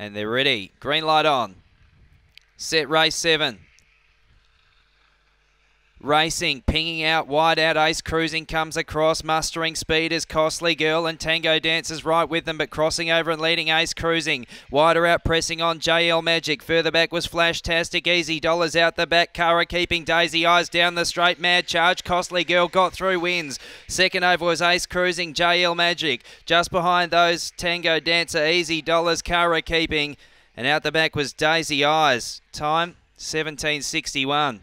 And they're ready. Green light on. Set race seven. Racing, pinging out, wide out, Ace Cruising comes across, mustering speed is Costly Girl and Tango Dances right with them, but crossing over and leading Ace Cruising. Wider out, pressing on JL Magic. Further back was Flash Tastic, Easy Dollars out the back. Cara keeping Daisy Eyes down the straight, Mad Charge. Costly Girl got through, wins. Second over was Ace Cruising, JL Magic. Just behind those, Tango Dancer, Easy Dollars, Cara keeping. And out the back was Daisy Eyes. Time 1761.